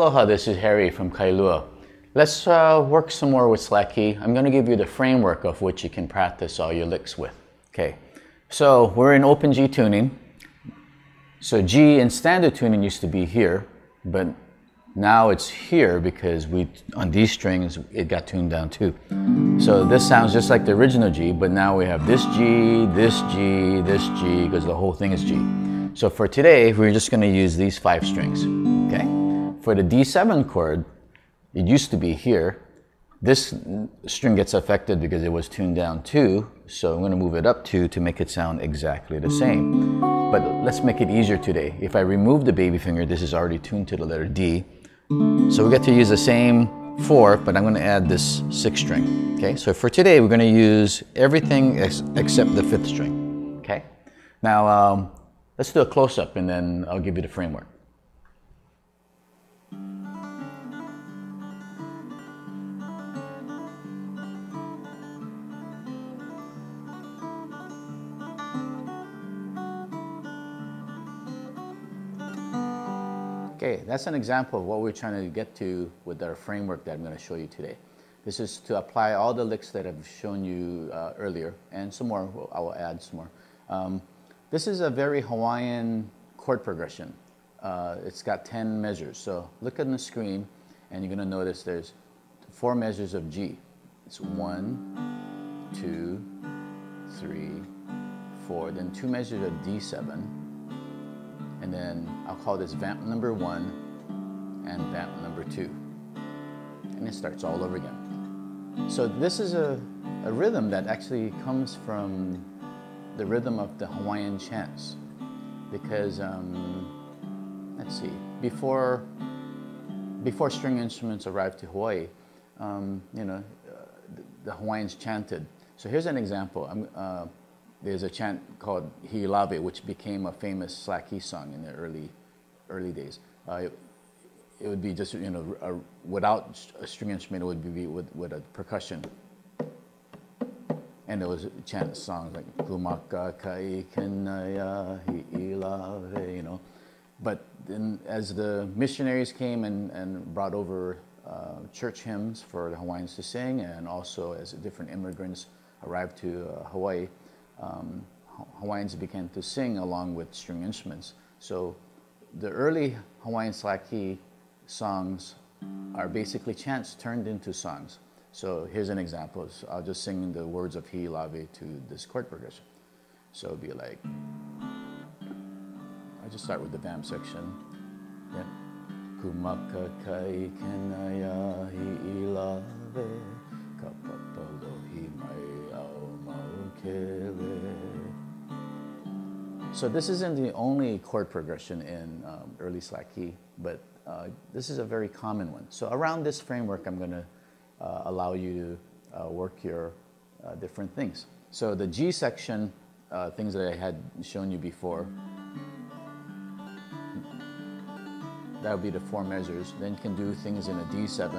aloha, this is Harry from Kailua. Let's uh, work some more with slack key. I'm going to give you the framework of which you can practice all your licks with. Okay, so we're in open G tuning. So G in standard tuning used to be here, but now it's here because we on these strings it got tuned down too. So this sounds just like the original G, but now we have this G, this G, this G, because the whole thing is G. So for today, we're just going to use these five strings. For the D7 chord, it used to be here. This string gets affected because it was tuned down two, so I'm going to move it up two to make it sound exactly the same. But let's make it easier today. If I remove the baby finger, this is already tuned to the letter D. So we get to use the same four, but I'm going to add this sixth string. Okay, so for today, we're going to use everything ex except the fifth string. Okay, now um, let's do a close-up and then I'll give you the framework. Okay, that's an example of what we're trying to get to with our framework that I'm going to show you today. This is to apply all the licks that I've shown you uh, earlier, and some more, I will add some more. Um, this is a very Hawaiian chord progression. Uh, it's got 10 measures. So look on the screen, and you're going to notice there's four measures of G. It's one, two, three, four, then two measures of D7, and then I'll call this vamp number one and vamp number two. And it starts all over again. So this is a, a rhythm that actually comes from the rhythm of the Hawaiian chants. Because, um, let's see, before, before string instruments arrived to Hawaii, um, you know, uh, the, Hawaiians chanted. So here's an example. Uh, there's a chant called Hi'ilawe, which became a famous slack key song in the early, early days. Uh, it, it, would be just, you know, a, without a string instrument, it would be with, with a percussion. And there was chant songs like Kumaka Kai Kenaya Hi'ilawe, you know. But then as the missionaries came and, and brought over uh, church hymns for the Hawaiians to sing, and also as different immigrants arrived to uh, Hawaii, um, Hawaiians began to sing along with string instruments. So the early Hawaiian slack key songs are basically chants turned into songs. So here's an example. So I'll just sing the words of Hi'ilawe to this chord progression. So it'll be like, I'll just start with the vamp section. Yeah. Kumaka kai kenaya kapapalohi mai au maukele. So this isn't the only chord progression in um, early slack key, but uh, this is a very common one. So around this framework, I'm going to uh, allow you to uh, work your uh, different things. So the G section, uh, things that I had shown you before, that would be the four measures. Then you can do things in a D7,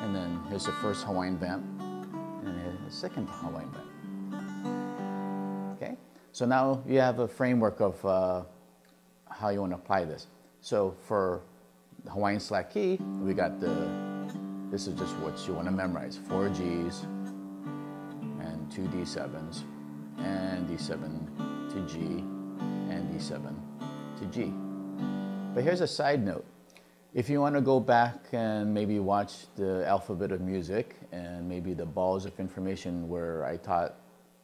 and then here's the first Hawaiian vamp, and here's the second Hawaiian vamp. So now you have a framework of uh, how you want to apply this. So for Hawaiian slack key, we got the, this is just what you want to memorize. Four Gs and two D7s and D7 to G and D7 to G. But here's a side note. If you want to go back and maybe watch the alphabet of music and maybe the balls of information where I taught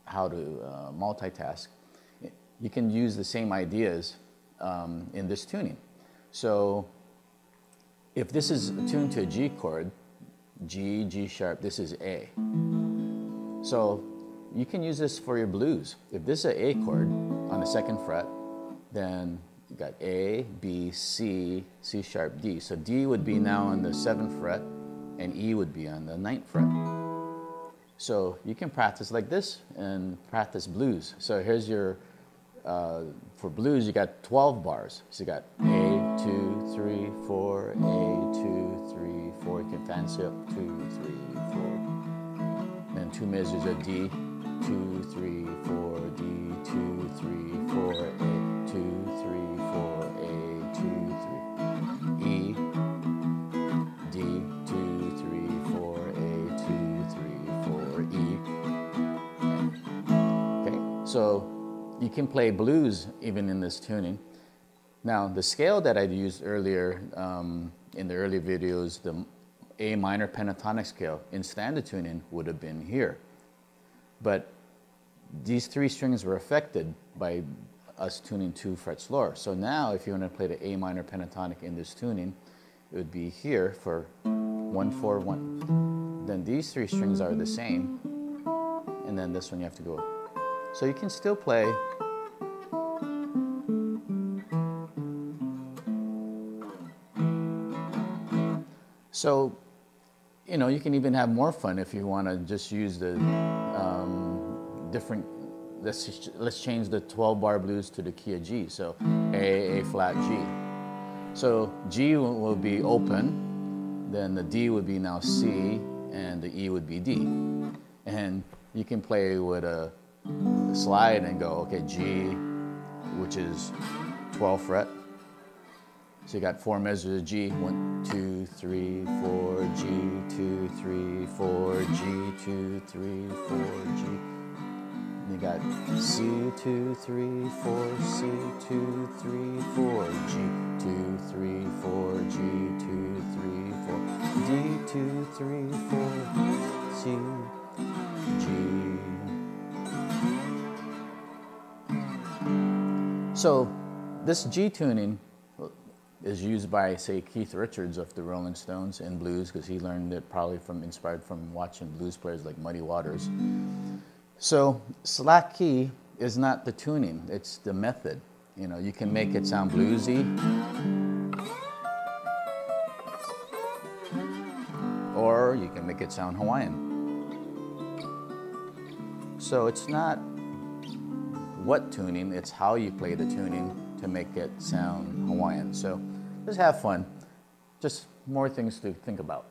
how to uh, multitask, you can use the same ideas um, in this tuning. So if this is tuned to a G chord, G, G sharp, this is A. So you can use this for your blues. If this is an A chord on the second fret, then you got A, B, C, C sharp, D. So D would be now on the seventh fret, and E would be on the ninth fret. So you can practice like this and practice blues. So here's your uh, for blues, you got 12 bars. So you got A, 2, 3, 4, A, 2, 3, 4. You can fancy up 2, 3, 4. And then two measures of D 2, 3, 4, D, 2, 3, 4, A, 2, 3, 4, A, 2, 3. E, D, 2, 3, 4, A, 2, 3, 4, E. Okay, so you can play blues even in this tuning. Now, the scale that I used earlier um, in the early videos, the A minor pentatonic scale in standard tuning would have been here. But these three strings were affected by us tuning two frets lower. So now if you want to play the A minor pentatonic in this tuning, it would be here for one, four, one. Then these three strings are the same. And then this one you have to go. So you can still play So, you know, you can even have more fun if you want to just use the um, different. Let's let's change the 12 bar blues to the key of G. So A A flat G. So G will be open, then the D would be now C, and the E would be D. And you can play with a, a slide and go, okay, G, which is 12 fret, so you got four measures of G. One, two, three, four, G, two, three, four, G, two, three, four, G. And you got C, two, three, four, C, two, three, four, G, two, three, four, G, two, three, four, D, two, three, four, C, So this G tuning is used by, say, Keith Richards of the Rolling Stones in blues, because he learned it probably from inspired from watching blues players like Muddy Waters. So slack key is not the tuning; it's the method. You know, you can make it sound bluesy, or you can make it sound Hawaiian. So it's not what tuning; it's how you play the tuning to make it sound Hawaiian. So just have fun. Just more things to think about.